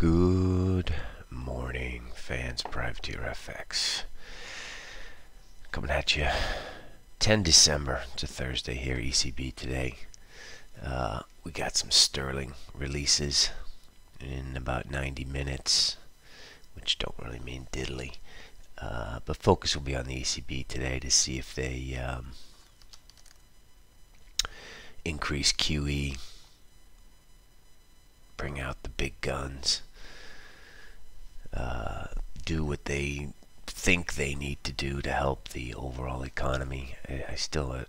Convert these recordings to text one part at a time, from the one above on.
Good morning, fans. Privateer FX. Coming at you 10 December. It's a Thursday here, ECB today. Uh, we got some sterling releases in about 90 minutes, which don't really mean diddly. Uh, but focus will be on the ECB today to see if they um, increase QE, bring out the big guns, do what they think they need to do to help the overall economy. I, I still uh,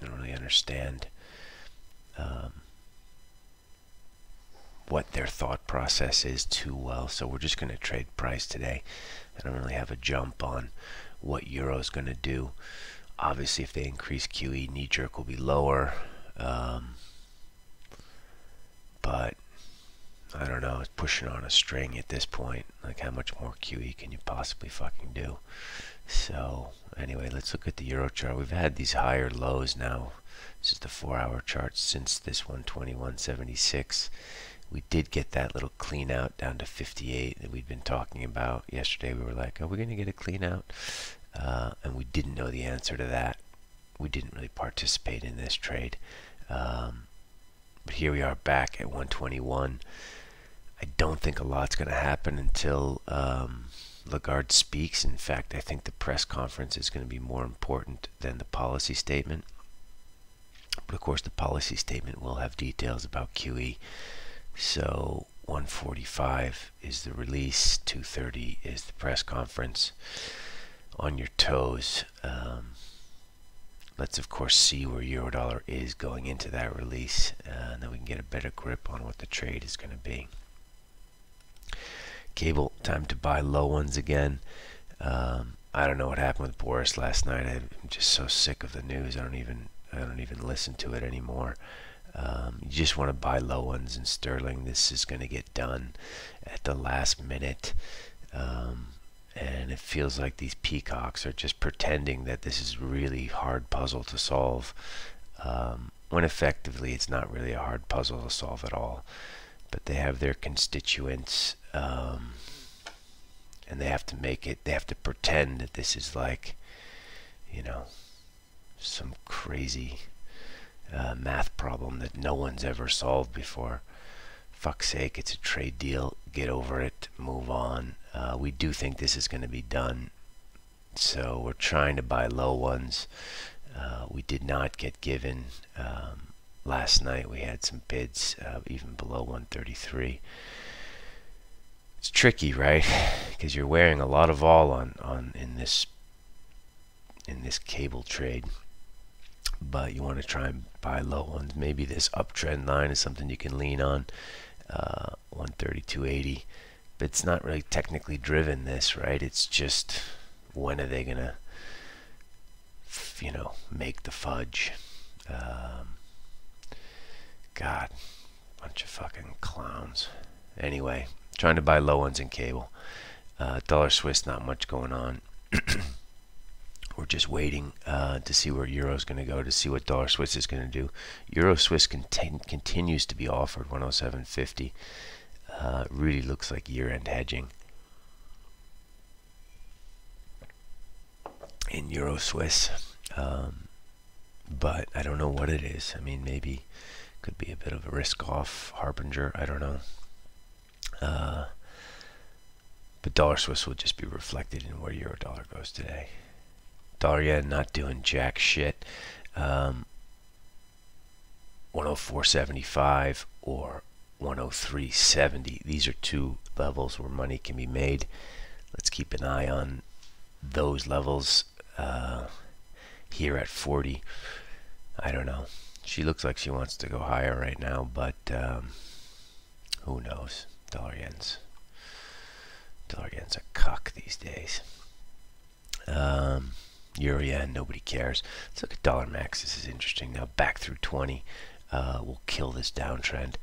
don't really understand um, what their thought process is too well. So we're just going to trade price today. I don't really have a jump on what euro is going to do. Obviously, if they increase QE, knee jerk will be lower. Um, but I don't know, it's pushing on a string at this point. Like, how much more QE can you possibly fucking do? So, anyway, let's look at the Euro chart. We've had these higher lows now. This is the four hour chart since this 121.76. We did get that little clean out down to 58 that we'd been talking about. Yesterday we were like, are we going to get a clean out? Uh, and we didn't know the answer to that. We didn't really participate in this trade. Um, but here we are back at 121. I don't think a lot's going to happen until um, Lagarde speaks. In fact, I think the press conference is going to be more important than the policy statement. But of course, the policy statement will have details about QE. So 145 is the release, 230 is the press conference. On your toes. Um, let's of course see where Eurodollar is going into that release, uh, and then we can get a better grip on what the trade is going to be. Cable, time to buy low ones again. Um, I don't know what happened with Boris last night. I'm just so sick of the news. I don't even I don't even listen to it anymore. Um, you just want to buy low ones in sterling. This is going to get done at the last minute. Um, and it feels like these peacocks are just pretending that this is really hard puzzle to solve um, when effectively it's not really a hard puzzle to solve at all but they have their constituents um, and they have to make it they have to pretend that this is like you know some crazy uh, math problem that no one's ever solved before. Fuck's sake it's a trade deal. Get over it. Move on. Uh, we do think this is going to be done. So we're trying to buy low ones. Uh, we did not get given um, last night we had some bids uh, even below 133 it's tricky right? Because you're wearing a lot of all on on in this in this cable trade. But you want to try and buy low ones. Maybe this uptrend line is something you can lean on uh, 132.80 but it's not really technically driven this right? It's just when are they gonna you know make the fudge? Um, God, bunch of fucking clowns. Anyway, trying to buy low ones in cable. Uh, dollar Swiss, not much going on. We're just waiting uh, to see where Euro is going to go, to see what dollar Swiss is going to do. Euro Swiss continues to be offered 107.50. Uh, really looks like year-end hedging. In Euro Swiss. Um, but I don't know what it is. I mean, maybe could be a bit of a risk off harbinger. I don't know. Uh, but dollar Swiss will just be reflected in where euro dollar goes today. Dollar yen not doing jack shit. Um, 104.75 or 103.70. These are two levels where money can be made. Let's keep an eye on those levels uh, here at 40. I don't know. She looks like she wants to go higher right now, but um, who knows? Dollar yen's dollar yen's a cuck these days. Um, Euro yen, nobody cares. Let's look at dollar Mex. This is interesting. Now back through 20 uh, will kill this downtrend.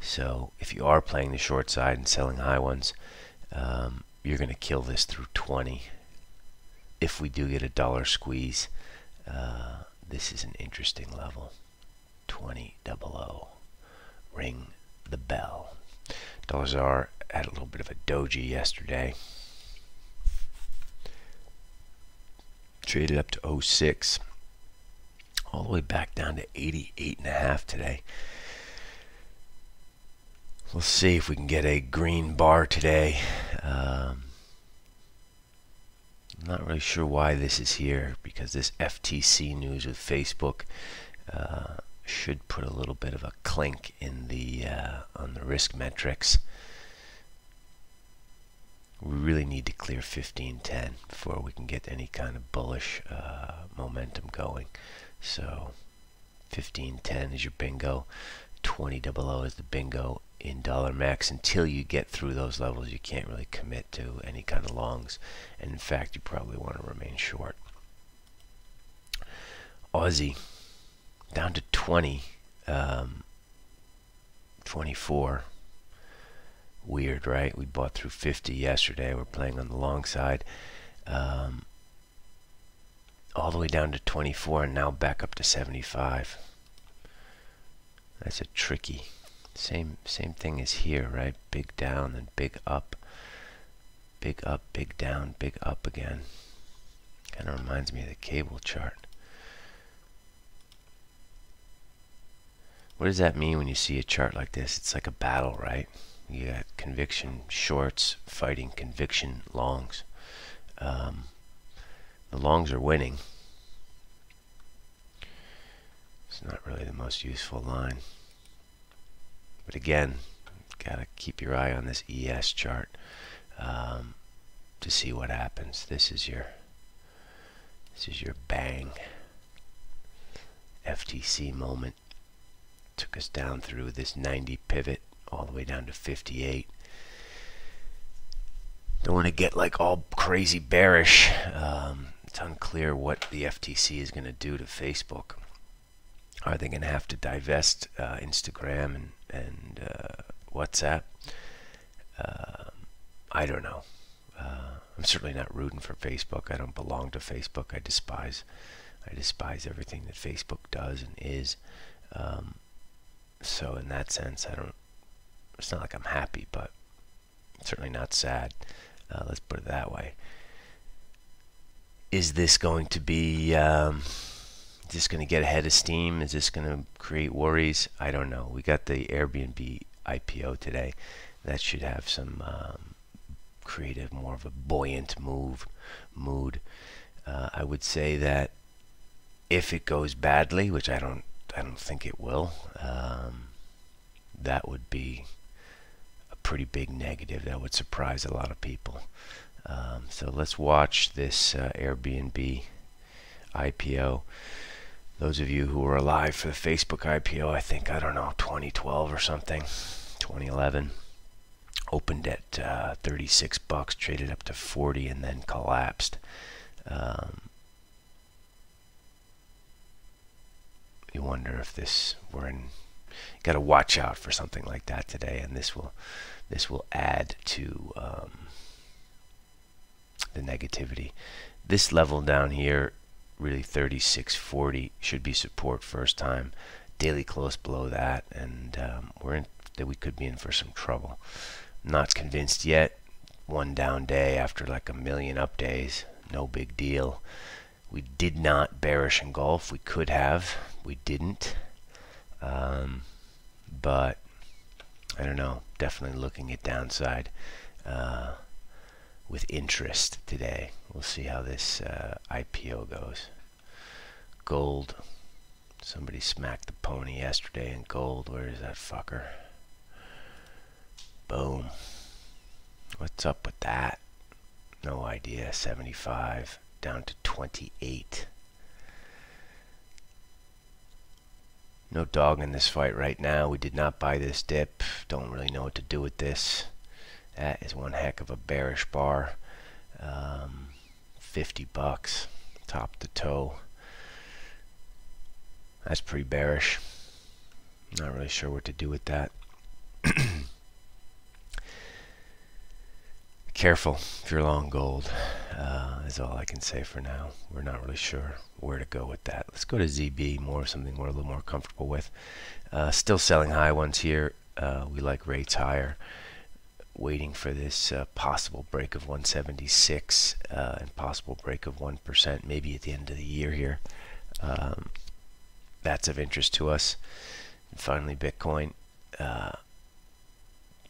So if you are playing the short side and selling high ones, um, you're going to kill this through 20. If we do get a dollar squeeze, uh, this is an interesting level. 2000. Ring the bell. Dollar ZAR had a little bit of a doji yesterday. Traded up to 06. All the way back down to 88.5 today. We'll see if we can get a green bar today. Um, I'm not really sure why this is here because this FTC news with Facebook uh, should put a little bit of a clink in the uh, on the risk metrics. We really need to clear 1510 before we can get any kind of bullish uh, momentum going. So 1510 is your bingo, 20 double O is the bingo in dollar Mex. Until you get through those levels, you can't really commit to any kind of longs, and in fact, you probably want to remain short. Aussie down to 20, um, 24. Weird, right? We bought through 50 yesterday. We're playing on the long side. Um, all the way down to 24 and now back up to 75. That's a tricky. Same same thing as here, right? Big down and big up. Big up, big down, big up again. Kind of reminds me of the cable chart. What does that mean when you see a chart like this? It's like a battle, right? You got conviction shorts fighting conviction longs. Um, the longs are winning. It's not really the most useful line. But again, gotta keep your eye on this ES chart um, to see what happens. This is your this is your bang FTC moment. Took us down through this 90 pivot all the way down to 58. Don't want to get like all crazy bearish. Um, it's unclear what the FTC is going to do to Facebook. Are they going to have to divest uh, Instagram and, and uh, WhatsApp? Uh, I don't know. Uh, I'm certainly not rooting for Facebook. I don't belong to Facebook. I despise, I despise everything that Facebook does and is. Um, so in that sense, I don't. It's not like I'm happy, but certainly not sad. Uh, let's put it that way. Is this going to be? Um, is this going to get ahead of steam? Is this going to create worries? I don't know. We got the Airbnb IPO today. That should have some um, creative, more of a buoyant move mood. Uh, I would say that if it goes badly, which I don't, I don't think it will, um, that would be a pretty big negative. That would surprise a lot of people. Um, so let's watch this uh, Airbnb IPO. Those of you who were alive for the Facebook IPO, I think, I don't know, 2012 or something, 2011, opened at uh, 36 bucks, traded up to 40, and then collapsed. Um, you wonder if this we're in got to watch out for something like that today and this will this will add to um, the negativity. This level down here really 3640 should be support first time. Daily close below that and um, we're in that we could be in for some trouble. Not convinced yet. One down day after like a million up days no big deal we did not bearish engulf we could have we didn't um, but I don't know definitely looking at downside uh, with interest today. We'll see how this uh, IPO goes. Gold. Somebody smacked the pony yesterday in gold. Where is that fucker? Boom. What's up with that? No idea. 75 down to 28. No dog in this fight right now. We did not buy this dip. Don't really know what to do with this. That is one heck of a bearish bar. Um, 50 bucks, top to toe. That's pretty bearish. Not really sure what to do with that. Careful if you're long gold. Uh, is all I can say for now. We're not really sure where to go with that. Let's go to ZB, more something we're a little more comfortable with. Uh, still selling high ones here. Uh, we like rates higher. waiting for this uh, possible break of 176 uh, and possible break of 1% maybe at the end of the year here. Um, that's of interest to us. And finally, Bitcoin uh,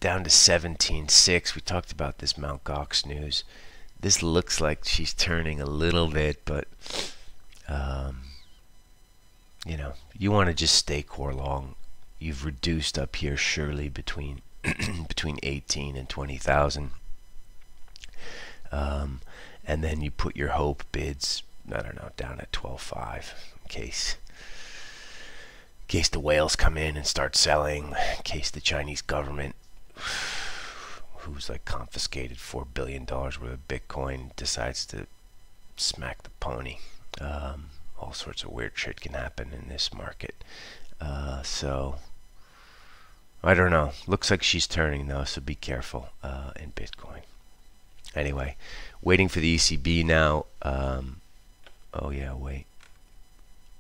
down to 17.6. We talked about this Mount Gox news. This looks like she's turning a little bit, but um, you know, you want to just stay core long. You've reduced up here surely between between 18 and 20,000. Um, and then you put your hope bids, I don't know, down at 12.5 in case in case the whales come in and start selling, in case the Chinese government who's like confiscated four billion dollars worth of Bitcoin decides to smack the pony. Um, all sorts of weird shit can happen in this market. Uh, so I don't know. Looks like she's turning though, so be careful uh, in Bitcoin. Anyway, waiting for the ECB now. Um, oh yeah, wait.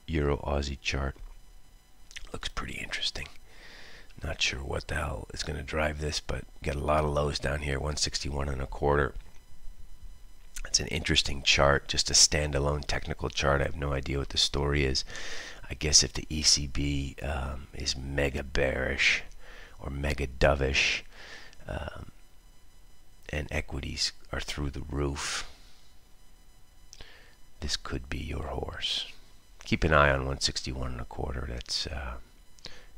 Euro Aussie chart looks pretty interesting. Not sure what the hell is going to drive this, but got a lot of lows down here, 161 and a quarter. It's an interesting chart, just a standalone technical chart. I have no idea what the story is. I guess if the ECB um, is mega bearish, or mega dovish, um, and equities are through the roof, this could be your horse. Keep an eye on 161 and a quarter. That's uh,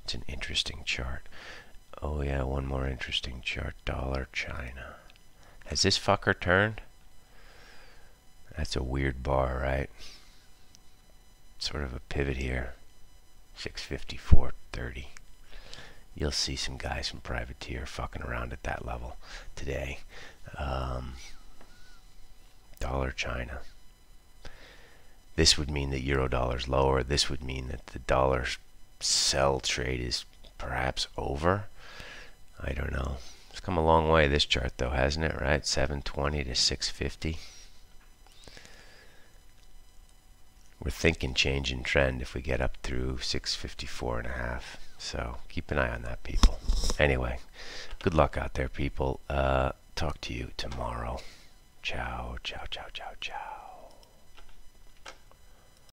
it's an interesting chart. Oh yeah, one more interesting chart. Dollar China. Has this fucker turned? That's a weird bar, right? Sort of a pivot here. 654.30 you'll see some guys from Privateer fucking around at that level today. Um, dollar China. This would mean that euro dollar's lower. This would mean that the dollar sell trade is perhaps over. I don't know. It's come a long way this chart though, hasn't it? Right, 720 to 650. We're thinking change in trend if we get up through 654 and a half. So keep an eye on that, people. Anyway, good luck out there, people. Uh, talk to you tomorrow. Ciao, ciao, ciao, ciao, ciao.